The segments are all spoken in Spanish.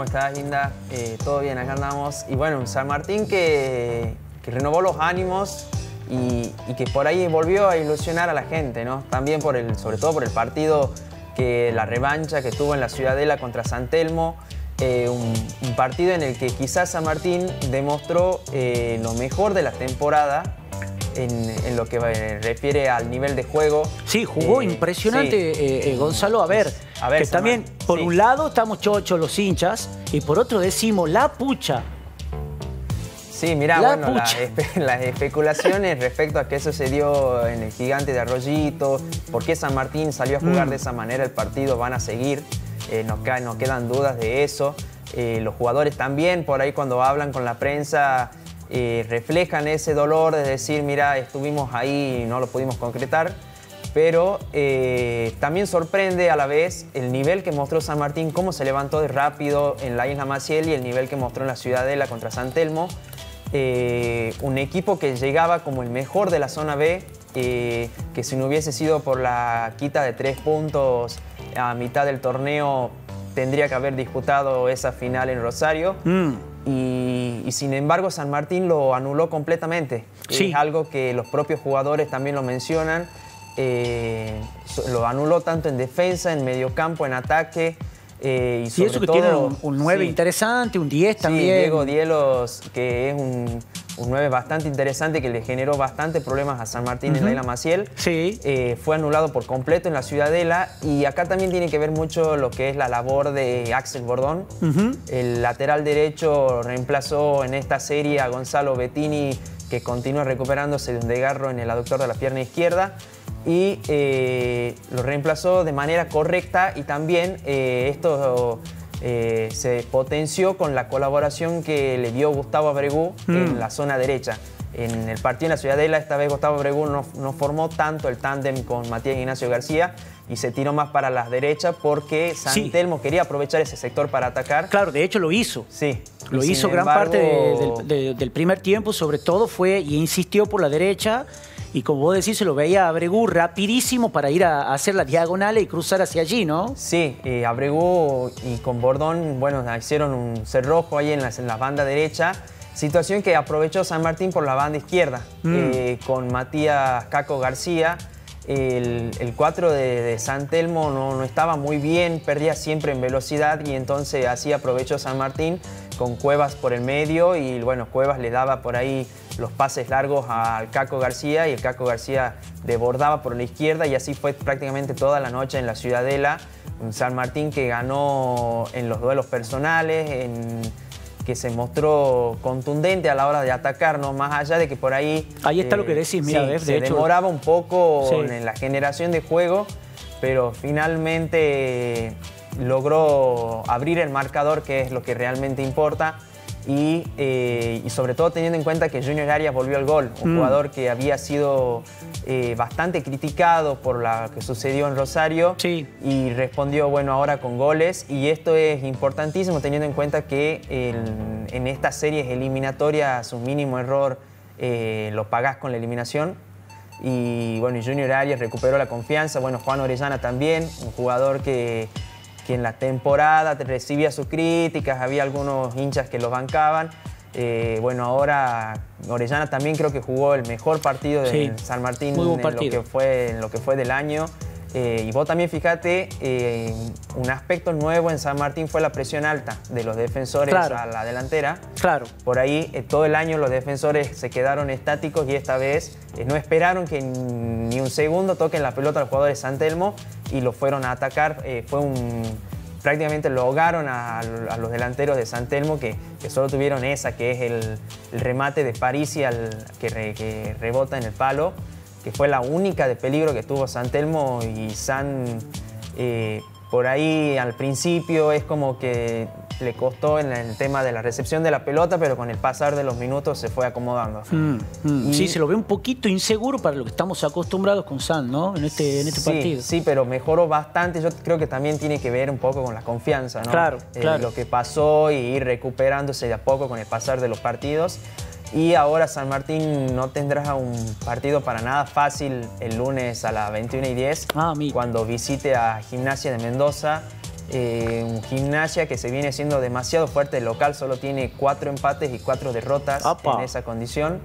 ¿Cómo estás, Linda? Eh, todo bien, acá andamos. Y bueno, San Martín que, renovó los ánimos y, que por ahí volvió a ilusionar a la gente, ¿no? También por el, sobre todo por el partido que la revancha que tuvo en la Ciudadela contra San Telmo. Eh, un, partido en el que quizás San Martín demostró eh, lo mejor de la temporada en, lo que refiere al nivel de juego. Sí, jugó impresionante Gonzalo. A ver, a ver, que también, por un lado estamos chochos los hinchas y por otro decimos la pucha. Sí, mira, bueno, las especulaciones respecto a qué sucedió en el gigante de Arroyito, por qué San Martín salió a jugar mm. de esa manera el partido, van a seguir, eh, nos, quedan dudas de eso. Eh, los jugadores también, por ahí cuando hablan con la prensa, eh, reflejan ese dolor de decir, mira, estuvimos ahí y no lo pudimos concretar pero eh, también sorprende a la vez el nivel que mostró San Martín, cómo se levantó de rápido en la Isla Maciel y el nivel que mostró en la Ciudadela contra San Telmo. Eh, un equipo que llegaba como el mejor de la zona B, eh, que si no hubiese sido por la quita de tres puntos a mitad del torneo, tendría que haber disputado esa final en Rosario. Mm. Y, y, sin embargo San Martín lo anuló completamente. Sí. Es algo que los propios jugadores también lo mencionan. Eh, lo anuló tanto en defensa, en medio campo, en ataque. Eh, y, eso que tiene un, 9 interesante, un 10 también. Sí, Diego Dielos, que es un, 9 bastante interesante, que le generó bastante problemas a San Martín en la Isla Maciel. Sí. Eh, fue anulado por completo en la Ciudadela. Y acá también tiene que ver mucho lo que es la labor de Axel Bordón. El lateral derecho reemplazó en esta serie a Gonzalo Bettini, que continúa recuperándose de un desgarro en el aductor de la pierna izquierda y eh, lo reemplazó de manera correcta y también eh, esto eh, se potenció con la colaboración que le dio Gustavo Abregú en mm. la zona derecha. En el partido en la Ciudadela, esta vez Gustavo Abregú no, formó tanto el tándem con Matías Ignacio García y se tiró más para las derechas porque San Telmo quería aprovechar ese sector para atacar. Claro, de hecho lo hizo. Sí. Lo hizo gran parte del primer tiempo, sobre todo fue y insistió por la derecha y como vos decís, se lo veía a Abregú rapidísimo para ir a, hacer la diagonal y cruzar hacia allí, ¿no? Sí, eh, Abregú y con Bordón, bueno, hicieron un cerrojo ahí en la, en la banda derecha, situación que aprovechó San Martín por la banda izquierda, mm. eh, con Matías Caco García, el, 4 de, San Telmo no, no, estaba muy bien, perdía siempre en velocidad y entonces así aprovechó San Martín con Cuevas por el medio y bueno, Cuevas le daba por ahí los pases largos al Caco García y el Caco García desbordaba por la izquierda y así fue prácticamente toda la noche en la Ciudadela. Un San Martín que ganó en los duelos personales, en que se mostró contundente a la hora de atacarnos, más allá de que por ahí... Ahí está lo que decís, mira, de se demoraba un poco en la generación de juego, pero finalmente logró abrir el marcador, que es lo que realmente importa. Eh, y, sobre todo teniendo en cuenta que Junior Arias volvió al gol, un mm. jugador que había sido eh, bastante criticado por lo que sucedió en Rosario y respondió bueno ahora con goles y esto es importantísimo teniendo en cuenta que en estas series eliminatorias su mínimo error eh, lo pagás con la eliminación y bueno Junior Arias recuperó la confianza, bueno Juan Orellana también, un jugador que que en la temporada recibía sus críticas, había algunos hinchas que lo bancaban. Eh, bueno, ahora Orellana también creo que jugó el mejor partido de San Martín en, lo que fue, en lo que fue del año. Eh, y vos también fíjate, eh, un aspecto nuevo en San Martín fue la presión alta de los defensores a la delantera. Claro. Por ahí todo el año los defensores se quedaron estáticos y esta vez no esperaron que ni un segundo toquen la pelota al jugador de San Telmo y lo fueron a atacar. Eh, fue un, prácticamente lo ahogaron a, los delanteros de San Telmo que, solo tuvieron esa, que es el, remate de Parisi al, que, rebota en el palo, que fue la única de peligro que tuvo San Telmo y San... Eh, por ahí al principio es como que le costó en el tema de la recepción de la pelota, pero con el pasar de los minutos se fue acomodando. Mm, mm. Sí, se lo ve un poquito inseguro para lo que estamos acostumbrados con San, ¿no? En este, en este partido. Sí, pero mejoró bastante. Yo creo que también tiene que ver un poco con la confianza, ¿no? Claro, eh, claro. Lo que pasó y ir recuperándose de a poco con el pasar de los partidos. Y ahora San Martín no tendrá un partido para nada fácil el lunes a las 21 y 10, ah, cuando visite a Gimnasia de Mendoza. Eh, un gimnasia que se viene siendo demasiado fuerte el local, solo tiene cuatro empates y cuatro derrotas en esa condición.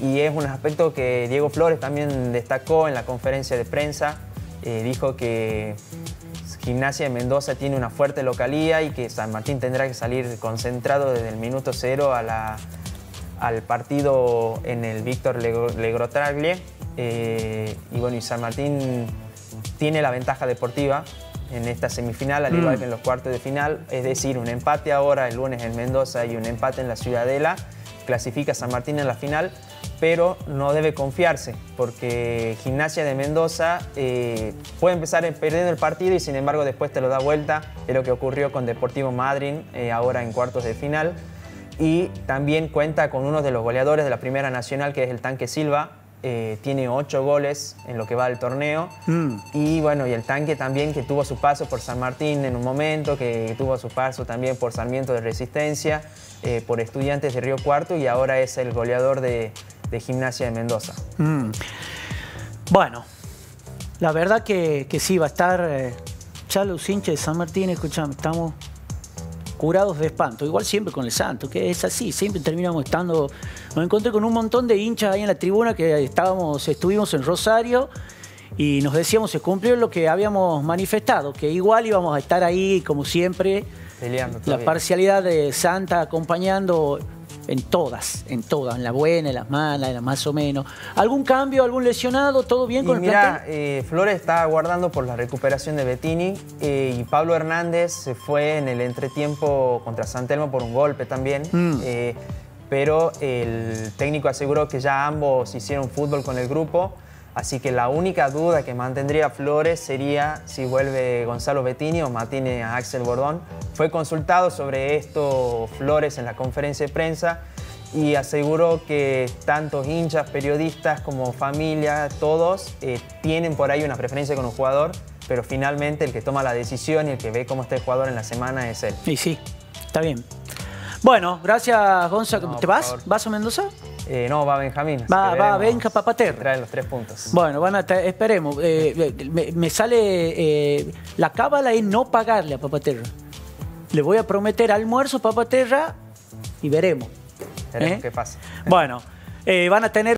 Y es un aspecto que Diego Flores también destacó en la conferencia de prensa. Eh, dijo que Gimnasia de Mendoza tiene una fuerte localía y que San Martín tendrá que salir concentrado desde el minuto cero al partido en el Víctor Legrotraglie. Eh, y bueno, y San Martín tiene la ventaja deportiva en esta semifinal, al igual mm. que en los cuartos de final, es decir, un empate ahora el lunes en Mendoza y un empate en la Ciudadela, clasifica a San Martín en la final, pero no debe confiarse, porque Gimnasia de Mendoza eh, puede empezar perdiendo el partido y sin embargo después te lo da vuelta, es lo que ocurrió con Deportivo Madrid eh, ahora en cuartos de final, y también cuenta con uno de los goleadores de la Primera Nacional, que es el Tanque Silva, eh, tiene ocho goles en lo que va del torneo. Mm. Y bueno, y el tanque también que tuvo su paso por San Martín en un momento, que tuvo su paso también por Sarmiento de Resistencia, eh, por Estudiantes de Río Cuarto y ahora es el goleador de, Gimnasia de Mendoza. Mm. Bueno, la verdad que, sí, va a estar eh, ya los hinchas de San Martín, escuchamos, estamos curados de espanto. Igual siempre con el Santo, que es así, siempre terminamos estando. Nos encontré con un montón de hinchas ahí en la tribuna que estábamos, estuvimos en Rosario y nos decíamos se cumplió lo que habíamos manifestado, que igual íbamos a estar ahí como siempre. Peleando. La parcialidad de Santa acompañando en todas, en todas, en la buena, en las malas, en las más o menos. ¿Algún cambio, algún lesionado? ¿Todo bien con el mira, eh, Flores está aguardando por la recuperación de Bettini eh, y Pablo Hernández se fue en el entretiempo contra Santelmo por un golpe también. Mm. Eh, pero el técnico aseguró que ya ambos hicieron fútbol con el grupo Así que la única duda que mantendría Flores sería si vuelve Gonzalo Bettini o mantiene a Axel Bordón. Fue consultado sobre esto Flores en la conferencia de prensa y aseguró que tantos hinchas, periodistas como familia, todos eh, tienen por ahí una preferencia con un jugador, pero finalmente el que toma la decisión y el que ve cómo está el jugador en la semana es él. Y sí, está bien. Bueno, gracias Gonzalo. ¿Te vas? ¿Vas a Mendoza? Eh, no, va Benjamín. Va, va Benja Papaterra. Traen los tres puntos. Bueno, van a esperemos. Eh, me, sale. Eh, la cábala es no pagarle a Papaterra. Le voy a prometer almuerzo a Papaterra y veremos. Veremos qué pasa. Bueno, van a tener.